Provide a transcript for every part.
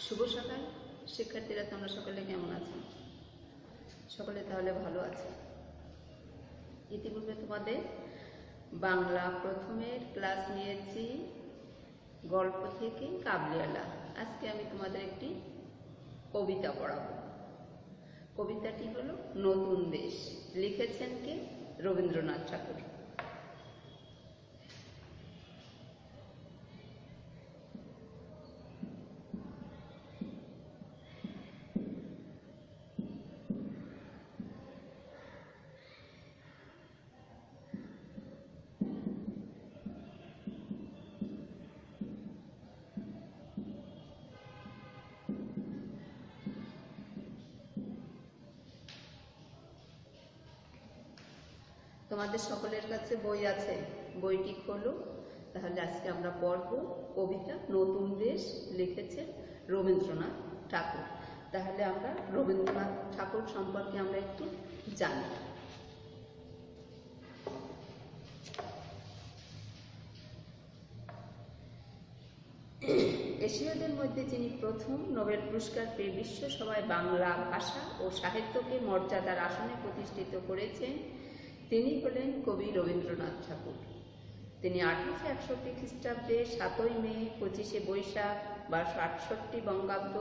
শুভ সকাল। শিক্ষার্থীরা, তোমরা সকলে কেমন আছো? সকলে তাহলে ভালো আছে? ইতিপূর্বে তোমাদের বাংলা প্রথমের ক্লাস নিয়েছি গল্প থেকে কাবলিওয়ালা আজকে আমি তোমাদের একটি কবিতা পড়াবো। কবিতাটি হলো, নতুন দেশ। লিখেছেন কে? রবীন্দ্রনাথ ঠাকুর। তোমাদের সকলের কাছে বই আছে। বইটি খোলো। তাহলে আজকে আমরা পড়ব কবিতা নতুন দেশ লিখেছে রবীন্দ্রনাথ ঠাকুর। তাহলে আমরা রবীন্দ্রনাথ ঠাকুর সম্পর্কে আমরা একটু জানি। এশীয়দের মধ্যে যিনি প্রথম নোবেল পুরস্কার পেয়ে বিশ্ব সভায় বাংলা ভাষা ও সাহিত্যকে মর্যাদার আসনে প্রতিষ্ঠিত করেছেন তিনি হলেন কবি রবীন্দ্রনাথ ঠাকুর। তিনি আঠারোশো একষট্টি খ্রিস্টাব্দে সাতই মে পঁচিশে বৈশাখ বারোশো আটষট্টি বঙ্গাব্দ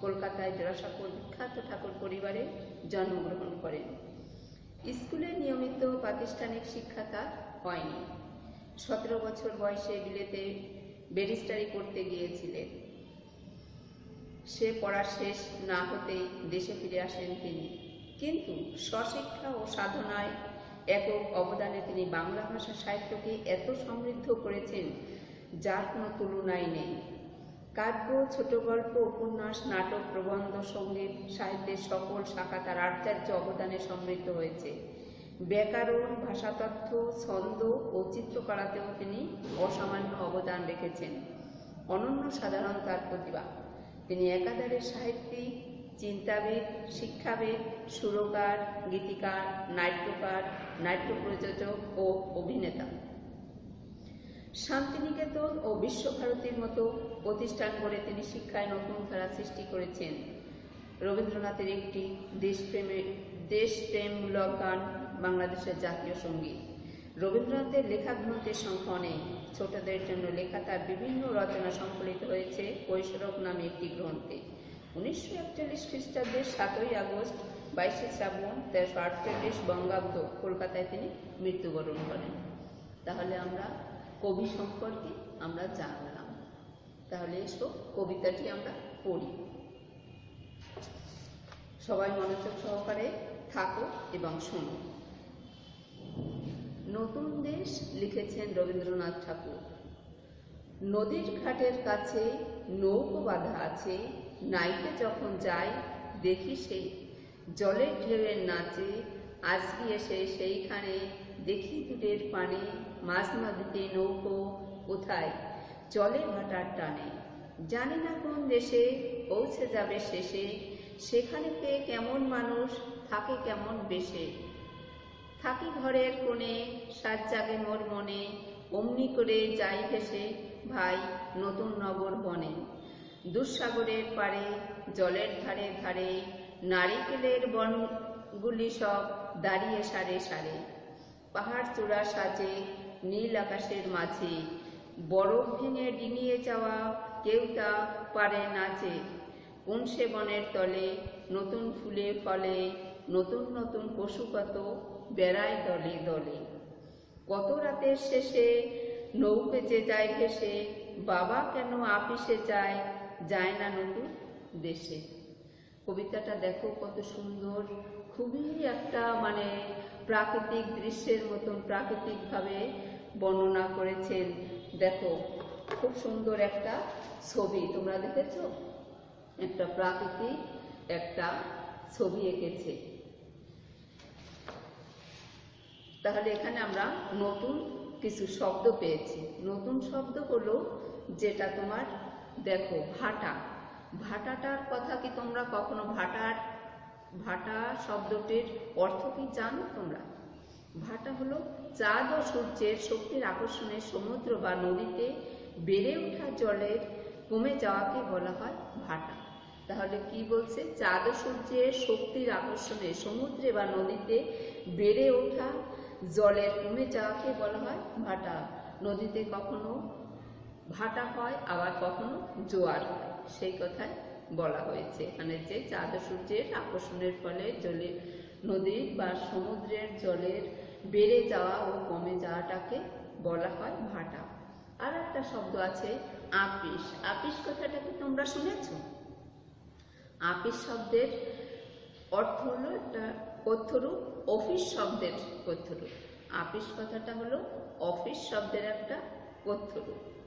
কলকাতায় জোড়াসাঁকোর বিখ্যাত ঠাকুর পরিবারে জন্মগ্রহণ করেন। স্কুলে নিয়মিত প্রাতিষ্ঠানিক শিক্ষা তার হয়নি। সতেরো বছর বয়সে বিলেতে ব্যারিস্টারি করতে গিয়েছিলেন। সে পড়া শেষ না হতেই দেশে ফিরে আসেন তিনি। কিন্তু স্বশিক্ষা ও সাধনায় একক অবদানে তিনি বাংলা ভাষা সাহিত্যকে এত সমৃদ্ধ করেছেন, যার কোনো তুলনাই নেই। কাব্য, ছোট গল্প, উপন্যাস, নাটক, প্রবন্ধ, সংগীত, সাহিত্যের সকল শাখা তার আচার্য অবদানে সমৃদ্ধ হয়েছে। ব্যাকরণ, ভাষাতত্ত্ব, ছন্দ ও চিত্রকলাতেও তিনি অসামান্য অবদান রেখেছেন। অনন্য সাধারণ তার প্রতিভা। তিনি একাধারে সাহিত্যিক চিন্তাবিদ, শিক্ষাবিদ, সুরকার, গীতিকার, নাট্যকার নাট্য প্রযোজক ও অভিনেতা। শান্তিনিকেতন ও বিশ্বভারতীর মতো প্রতিষ্ঠান করে তিনি শিক্ষায় নতুন ধারা সৃষ্টি করেছেন। রবীন্দ্রনাথের একটি দেশপ্রেমের দেশপ্রেমমূলক গান বাংলাদেশের জাতীয় সংগীত। রবীন্দ্রনাথের লেখা গ্রন্থের সংখ্যা অনেক। ছোটদের জন্য লেখা তার বিভিন্ন রচনা সংকলিত হয়েছে কৈশোরক নামে একটি গ্রন্থে। উনিশশো একচল্লিশ খ্রিস্টাব্দের সাতই আগস্ট, বাইশে শ্রাবণ, তেরোশো আটচল্লিশ বঙ্গাব্দ কলকাতায় তিনি মৃত্যুবরণ করেন। তাহলে আমরা কবি সম্পর্কে আমরা জানলাম। তাহলে এসো কবিতাটি আমরা পড়ি। সবাই মনোযোগ সহকারে থাকো এবং শোনো। নতুন দেশ লিখেছেন রবীন্দ্রনাথ ঠাকুর। নদীর ঘাটের কাছে নৌকো বাঁধা আছে নাইতে যখন যাই দেখি সে জলের ঢেউয়ের নাচে, আজকে এসে সেইখানে দেখি দুটের পানে মাঝ নদীতে নৌকো কোথায়? জলে ভাটার টানে। জানি না কোন দেশে পৌঁছে যাবে শেষে, সেখানে পেয়ে কেমন মানুষ, থাকে কেমন বেশে। থাকি ঘরের কোণে সাত জাগে মোর মনে, অমনি করে যাই ভেসে, ভাই নতুন নগর বনে। দুঃসাগরের পারে জলের ধারে ধারে, নারিকেলের বনগুলি সব দাঁড়িয়ে সারে সারে। পাহাড় চূড়া সাজে নীল আকাশের মাঝে বরফ ভেঙে ডিঙিয়ে যাওয়া কেউ তা পারে নাচে। কোন সে বনের তলে নতুন ফুলে ফলে, নতুন নতুন পশু কত বেড়ায় দলে দলে। কত রাতের শেষে নৌকে যে যায় ভেসে, বাবা কেন আপিসে যায় যায় না নতুন দেশে। কবিতাটা দেখো কত সুন্দর, খুবই একটা মানে প্রাকৃতিক দৃশ্যের মতন প্রাকৃতিকভাবে বর্ণনা করেছেন। দেখো, খুব সুন্দর একটা ছবি, তোমরা দেখেছ? একটা প্রাকৃতিক একটা ছবি এঁকেছে। তাহলে এখানে আমরা নতুন কিছু শব্দ পেয়েছি। নতুন শব্দ হলো যেটা তোমার দেখো, ভাটা। ভাটাটার কথা কি তোমরা কখনো ভাটার, ভাটা শব্দটির অর্থ কি জানো তোমরা? ভাটা হলো চাঁদ ও সূর্যের শক্তির আকর্ষণে সমুদ্র বা নদীতে বেড়ে ওঠা জলের, কমে যাওয়াকে বলা হয় ভাটা। তাহলে কি বলছে? চাঁদ ও সূর্যের শক্তির আকর্ষণে সমুদ্রে বা নদীতে বেড়ে ওঠা জলের, কমে যাওয়াকে বলা হয় ভাটা। নদীতে কখনো ভাটা হয়, আবার কখনো জোয়ার হয়। সেই কথাই বলা হয়েছে। এখানে যে চাঁদ সূর্যের আকর্ষণের ফলে জলে, নদীর বা সমুদ্রের জলের বেড়ে যাওয়া ও কমে যাওয়াটাকে বলা হয় ভাটা। আর একটা শব্দ আছে, আপিস। আপিস কথাটা কি তোমরা শুনেছ? আপিস শব্দের অর্থ হলো একটা কথ্যরূপ, অফিস শব্দের কথ্যরূপ। আপিস কথাটা হলো অফিস শব্দের একটা কথ্যরূপ।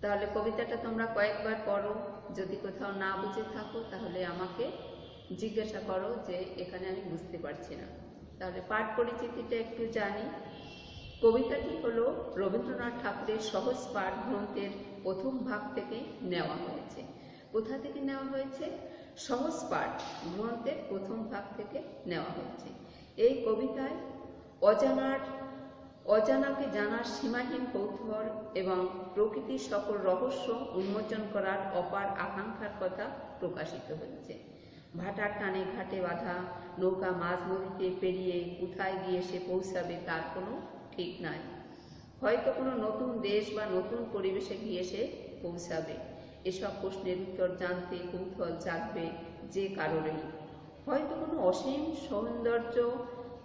তাহলে কবিতাটা তোমরা কয়েকবার পড়ো। যদি কোথাও না বুঝে থাকো, তাহলে আমাকে জিজ্ঞাসা করো যে এখানে আমি বুঝতে পারছি না। তাহলে পাঠ পরিচিতিটা একটু জানি। কবিতাটি হলো রবীন্দ্রনাথ ঠাকুরের সহজ পাঠ গ্রন্থের প্রথম ভাগ থেকে নেওয়া হয়েছে। কোথা থেকে নেওয়া হয়েছে? সহজ পাঠ গ্রন্থের প্রথম ভাগ থেকে নেওয়া হয়েছে। এই কবিতায় অজানার অজানাকে জানার সীমাহীন কৌতূহল এবং প্রকৃতির সকল রহস্য উন্মোচন করার অপার আকাঙ্ক্ষার কথা প্রকাশিত হয়েছে। ভাটার টানে ঘাটে বাঁধা নৌকা মাঝ নদীতে পেরিয়ে কোথায় গিয়ে সে পৌঁছাবে তার কোনো ঠিক নাই। হয়তো কোনো নতুন দেশ বা নতুন পরিবেশে গিয়ে সে পৌঁছাবে। এসব প্রশ্নের উত্তর জানতে কৌতূহল জাগবে যে কারণেই। হয়তো কোনো অসীম সৌন্দর্য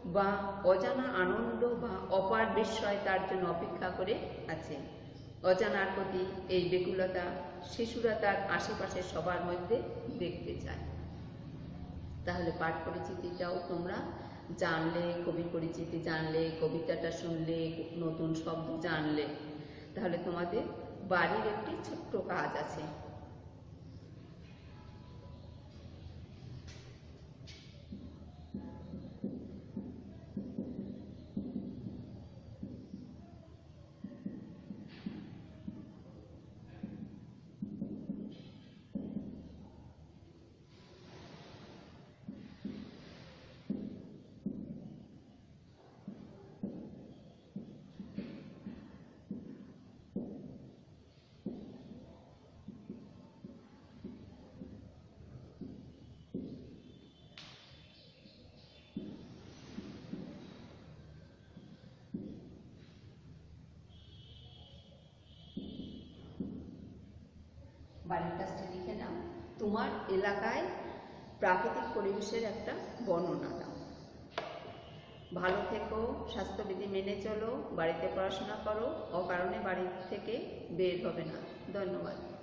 বা অজানা আনন্দ বা অপার বিস্ময় তার জন্য অপেক্ষা করে আছে। অজানার প্রতি এই বেকুলতা শিশুরা তার আশেপাশে সবার মধ্যে দেখতে চায়। তাহলে পাঠ পরিচিতিটাও তোমরা জানলে, কবি পরিচিতি জানলে, কবিতাটা শুনলে, নতুন শব্দ জানলে। তাহলে তোমাদের বাড়ির একটি ছোট্ট কাজ আছে। বাড়ির কাজটা লিখে নাও। তোমার এলাকায় প্রাকৃতিক পরিবেশের একটা বর্ণনা দাও। ভালো থেকো, স্বাস্থ্যবিধি মেনে চলো, বাড়িতে পড়াশোনা করো, অকারণে বাড়ি থেকে বের হবে না। ধন্যবাদ।